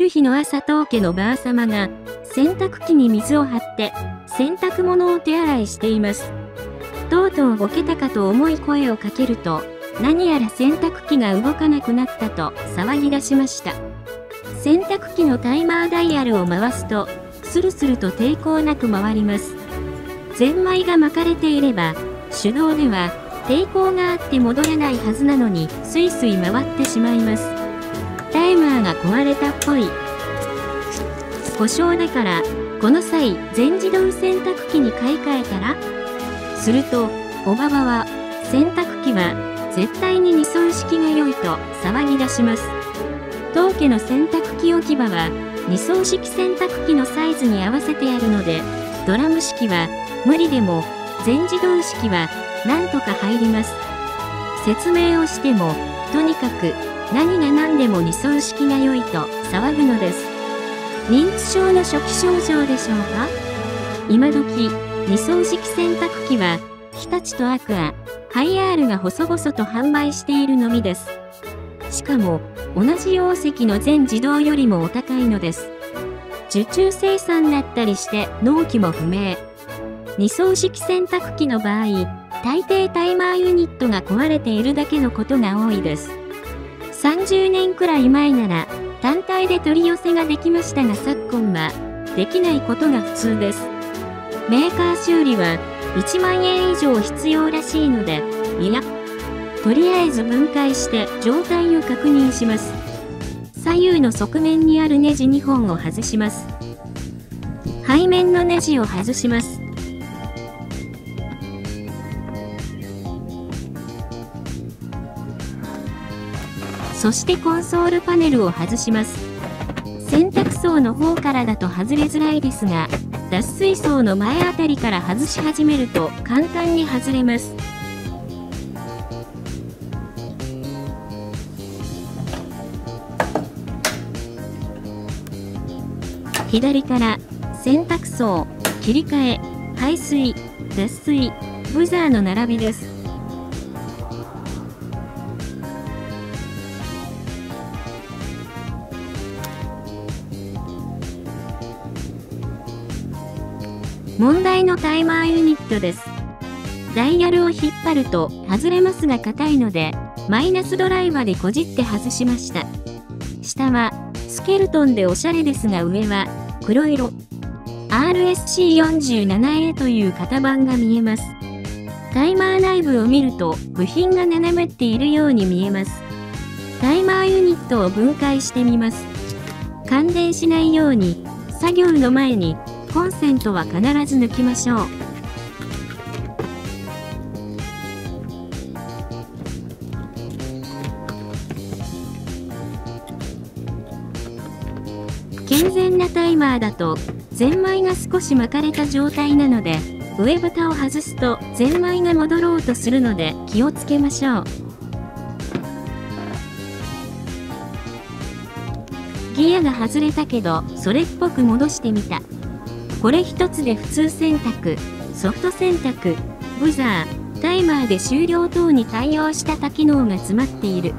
る日の朝当家のばあ様が、洗濯機に水を張って、洗濯物を手洗いしています。とうとうボケたかと思い声をかけると、何やら洗濯機が動かなくなったと騒ぎ出しました。洗濯機のタイマーダイヤルを回すと、スルスルと抵抗なく回ります。ゼンマイが巻かれていれば、手動では抵抗があって戻らないはずなのに、スイスイ回ってしまいます。タイマーが壊れたっぽい。故障だから、この際、全自動洗濯機に買い替えたらすると、おばばは、洗濯機は、絶対に二層式が良いと騒ぎ出します。当家の洗濯機置き場は、二層式洗濯機のサイズに合わせてあるので、ドラム式は無理でも、全自動式はなんとか入ります。説明をしても、とにかく何が何でも二層式が良いと騒ぐのです。認知症の初期症状でしょうか？今時、二層式洗濯機は、日立とアクア、ハイアールが細々と販売しているのみです。しかも、同じ容積の全自動よりもお高いのです。受注生産だったりして納期も不明。二層式洗濯機の場合、大抵タイマーユニットが壊れているだけのことが多いです。30年くらい前なら単体で取り寄せができましたが昨今はできないことが普通です。メーカー修理は1万円以上必要らしいので、いや、とりあえず分解して状態を確認します。左右の側面にあるネジ2本を外します。背面のネジを外します。そしてコンソールパネルを外します。洗濯槽の方からだと外れづらいですが、脱水槽の前あたりから外し始めると簡単に外れます。左から洗濯槽、切り替え、排水、脱水、ブザーの並びです。問題のタイマーユニットです。ダイヤルを引っ張ると外れますが硬いので、マイナスドライバーでこじって外しました。下はスケルトンでおしゃれですが上は黒色。RSC47A という型番が見えます。タイマー内部を見ると部品が斜めっているように見えます。タイマーユニットを分解してみます。感電しないように作業の前にコンセントは必ず抜きましょう。健全なタイマーだと、ゼンマイが少し巻かれた状態なので、上蓋を外すとゼンマイが戻ろうとするので気をつけましょう。ギアが外れたけど、それっぽく戻してみた。これ一つで普通選択、ソフト選択、ブザー、タイマーで終了等に対応した多機能が詰まっている。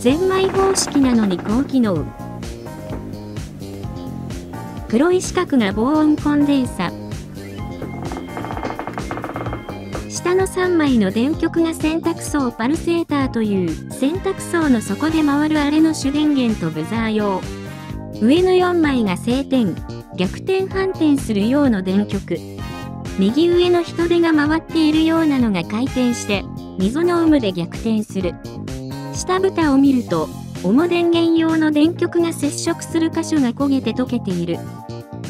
ゼンマイ方式なのに高機能。黒い四角が防音コンデンサ。下の3枚の電極が洗濯槽パルセーターという洗濯槽の底で回るあれの主電源とブザー用。上の4枚が晴天、逆転反転するような電極。右上の人手が回っているようなのが回転して、溝の有無で逆転する。下蓋を見ると、主電源用の電極が接触する箇所が焦げて溶けている。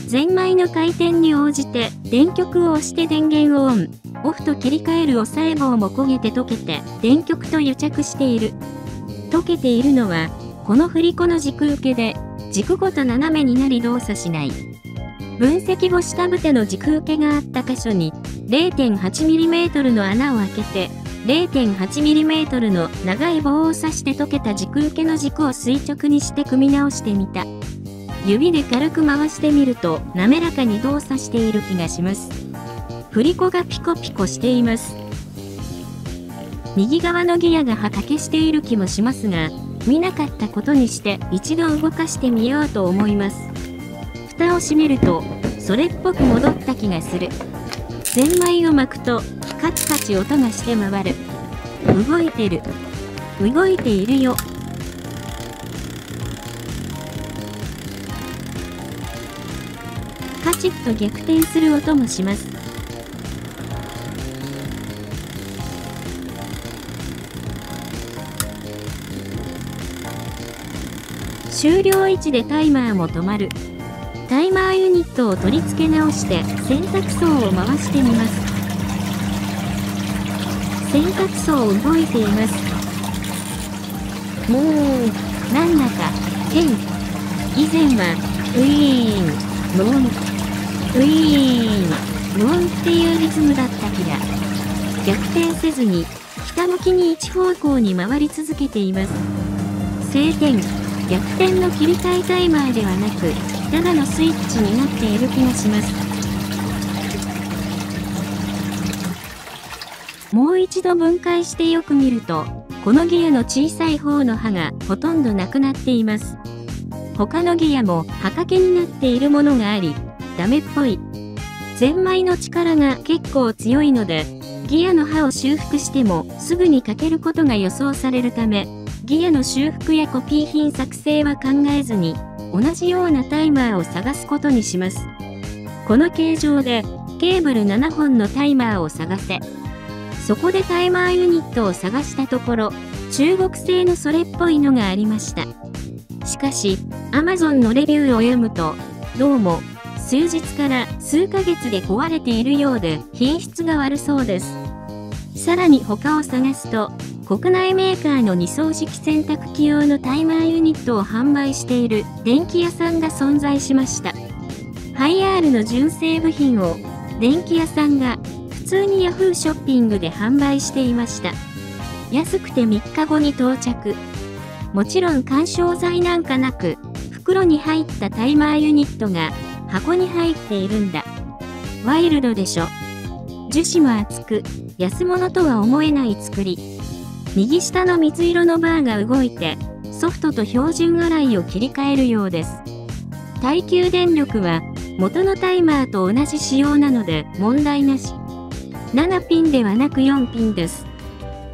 ゼンマイの回転に応じて電極を押して電源をオン、オフと切り替える押さえ棒も焦げて溶けて電極と癒着している。溶けているのは、この振り子の軸受けで、軸ごと斜めになり動作しない。分析後下蓋の軸受けがあった箇所に 0.8mm の穴を開けて 0.8mm の長い棒を刺して溶けた軸受けの軸を垂直にして組み直してみた。指で軽く回してみると滑らかに動作している気がします。振り子がピコピコしています。右側のギアが破欠している気もしますが、見なかったことにして一度動かしてみようと思います。蓋を閉めると、それっぽく戻った気がする。ゼンマイを巻くと、カチカチ音がして回る。動いてる。動いているよ。カチッと逆転する音もします。終了位置でタイマーも止まる。タイマーユニットを取り付け直して洗濯槽を回してみます。洗濯槽動いています。もう、なんだか、変。以前は、ウィーン、ノン、ウィーン、ノンっていうリズムだった気が。逆転せずに、北向きに一方向に回り続けています。晴天。逆転の切り替えタイマーではなく、ただのスイッチになっている気がします。もう一度分解してよく見ると、このギアの小さい方の刃がほとんどなくなっています。他のギアも刃掛けになっているものがあり、ダメっぽい。ゼンマイの力が結構強いので、ギアの刃を修復してもすぐに欠けることが予想されるため、ギアの修復やコピー品作成は考えずに、同じようなタイマーを探すことにします。この形状で、ケーブル7本のタイマーを探せ。そこでタイマーユニットを探したところ、中国製のそれっぽいのがありました。しかし、Amazon のレビューを読むと、どうも、数日から数ヶ月で壊れているようで品質が悪そうです。さらに他を探すと、国内メーカーの2層式洗濯機用のタイマーユニットを販売している電気屋さんが存在しました。ハイアールの純正部品を電気屋さんが普通に Yahoo ショッピングで販売していました。安くて3日後に到着。もちろん干渉剤なんかなく、袋に入ったタイマーユニットが箱に入っているんだ。ワイルドでしょ。樹脂も厚く、安物とは思えない作り。右下の水色のバーが動いて、ソフトと標準洗いを切り替えるようです。耐久電力は元のタイマーと同じ仕様なので問題なし。7ピンではなく4ピンです。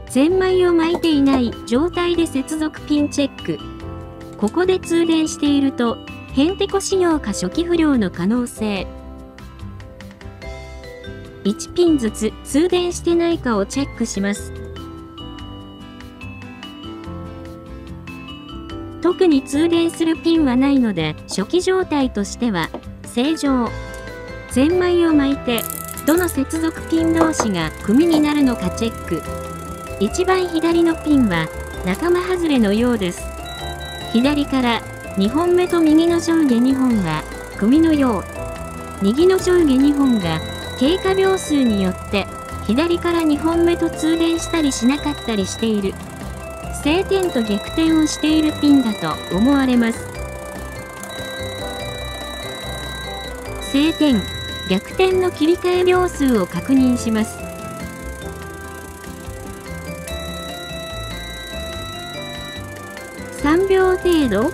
ゼンマイを巻いていない状態で接続ピンチェック。ここで通電していると、ヘンテコ仕様か初期不良の可能性。1ピンずつ通電してないかをチェックします。特に通電するピンはないので、初期状態としては、正常。ゼンマイを巻いて、どの接続ピン同士が組になるのかチェック。一番左のピンは、仲間外れのようです。左から2本目と右の上下2本は、組のよう。右の上下2本が、経過秒数によって、左から2本目と通電したりしなかったりしている。晴天と逆転をしているピンだと思われます。晴天、逆転の切り替え秒数を確認します。3秒程度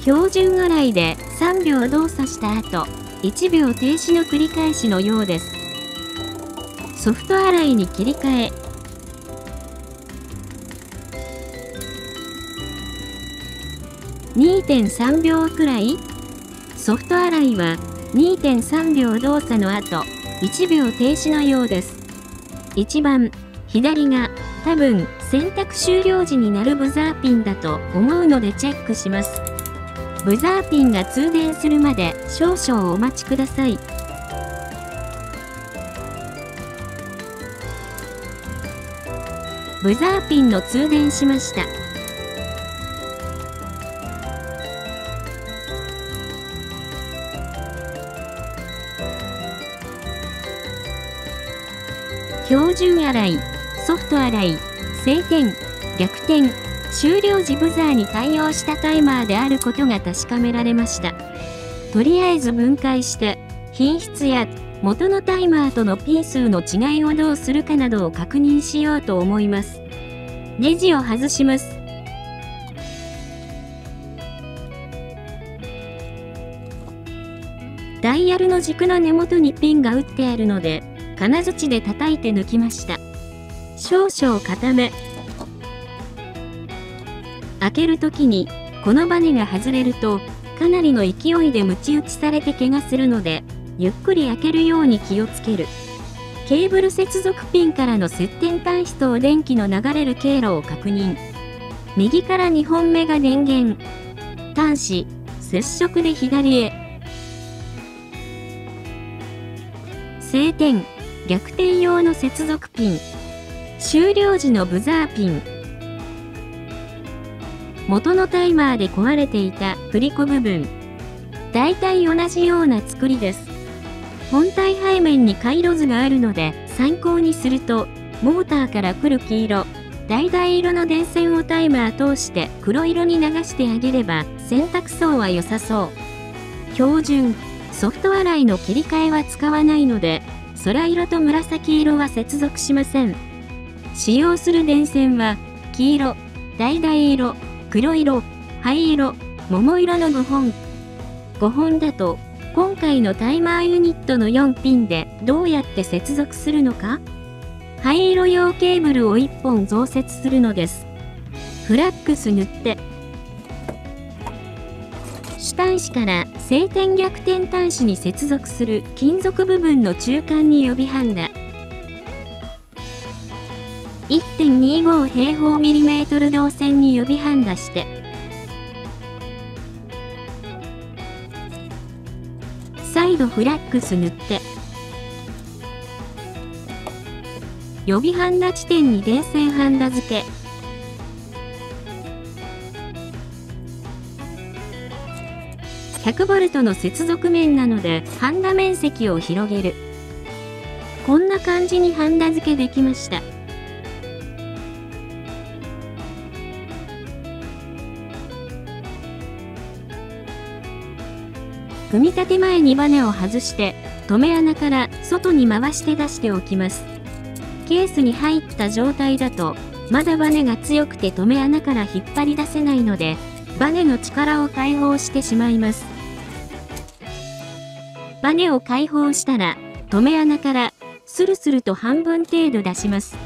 標準洗いで3秒動作した後、1秒停止の繰り返しのようです。ソフト洗いに切り替え、2.3秒くらいソフト洗いは2.3秒動作の後、1秒停止のようです。一番左が多分選択終了時になるブザーピンだと思うのでチェックします。ブザーピンが通電するまで少々お待ちください。ブザーピンの通電しました。標準洗い、ソフト洗い、晴天、逆転、終了時ブザーに対応したタイマーであることが確かめられました。とりあえず分解して、品質や元のタイマーとのピン数の違いをどうするかなどを確認しようと思います。ネジを外します。ダイヤルの軸の根元にピンが打ってあるので、金槌で叩いて抜きました。少々固め。開けるときに、このバネが外れると、かなりの勢いで鞭打ちされて怪我するので、ゆっくり開けるように気をつける。ケーブル接続ピンからの接点端子と電気の流れる経路を確認。右から2本目が電源。端子、接触で左へ。晴天、逆転用の接続ピン。終了時のブザーピン。元のタイマーで壊れていた振り子部分。大体同じような作りです。本体背面に回路図があるので参考にすると、モーターから来る黄色、橙色の電線をタイマー通して黒色に流してあげれば洗濯槽は良さそう。標準、ソフト洗いの切り替えは使わないので、空色と紫色は接続しません。使用する電線は、黄色、橙色、黒色、灰色、桃色の5本。5本だと、今回のタイマーユニットの4ピンでどうやって接続するのか灰色用ケーブルを1本増設するのです。フラックス塗って、主端子から晴天逆転端子に接続する金属部分の中間に予備ハンダ。1.25平方ミリメートル導線に予備ハンダして、再度フラックス塗って、予備ハンダ地点に電線ハンダ付け、100V の接続面なので、ハンダ面積を広げる。こんな感じにハンダ付けできました。組み立て前にバネを外して、留め穴から外に回して出しておきます。ケースに入った状態だと、まだバネが強くて留め穴から引っ張り出せないので、バネの力を解放してしまいます。バネを解放したら、留め穴からスルスルと半分程度出します。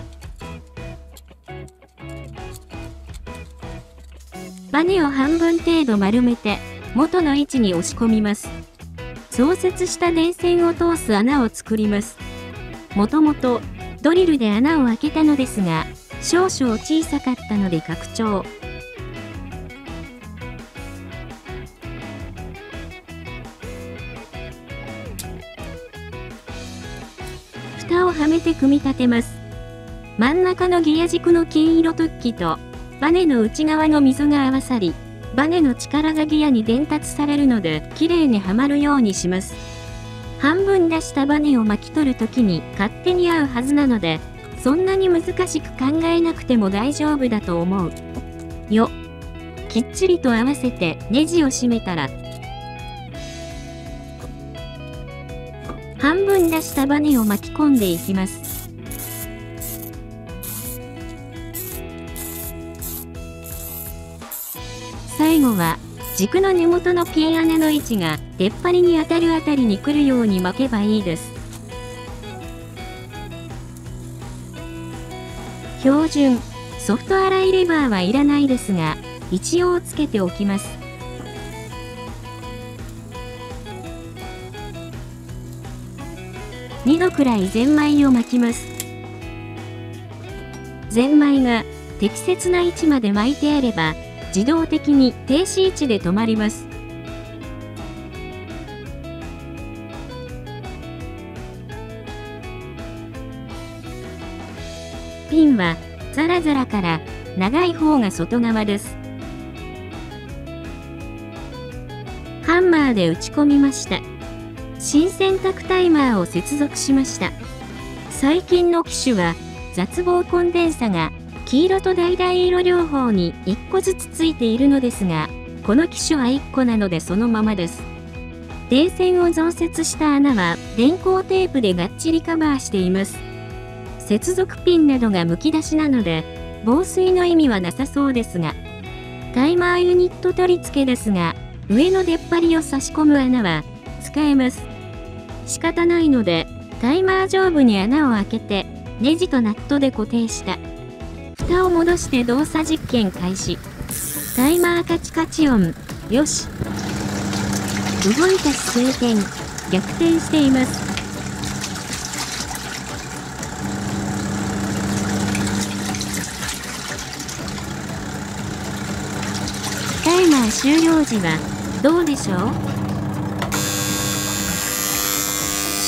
バネを半分程度丸めて、元の位置に押し込みます。増設した電線を通す穴を作ります。もともとドリルで穴を開けたのですが、少々小さかったので拡張。蓋をはめて組み立てます。真ん中のギア軸の金色突起とバネの内側の溝が合わさり、バネの力がギアに伝達されるので、綺麗にはまるようにします。半分出したバネを巻き取るときに勝手に合うはずなので、そんなに難しく考えなくても大丈夫だと思う。よ。きっちりと合わせてネジを締めたら、半分出したバネを巻き込んでいきます。最後は、軸の根元のピン穴の位置が出っ張りに当たるあたりに来るように巻けばいいです。標準、ソフト洗いレバーはいらないですが、一応つけておきます。2度くらいゼンマイを巻きます。ゼンマイが適切な位置まで巻いてあれば、自動的に停止位置で止まります。ピンはザラザラから長い方が外側です。ハンマーで打ち込みました。新選択タイマーを接続しました。最近の機種は雑棒コンデンサが黄色と橙色両方に1個ずつついているのですが、この機種は1個なのでそのままです。電線を増設した穴は電光テープでがっちりカバーしています。接続ピンなどがむき出しなので、防水の意味はなさそうですが、タイマーユニット取り付けですが、上の出っ張りを差し込む穴は使えます。仕方ないので、タイマー上部に穴を開けて、ネジとナットで固定した。蓋を戻して動作実験開始。タイマーカチカチ音。よし。動いた姿勢点。逆転しています。タイマー終了時はどうでしょう？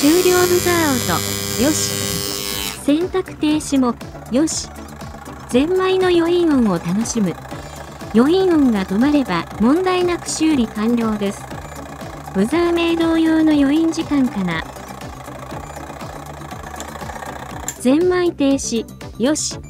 終了ブザー音。よし。選択停止も、よし。ゼンマイの余韻音を楽しむ。余韻音が止まれば問題なく修理完了です。ブザーメイド用の余韻時間かな。ゼンマイ停止。よし。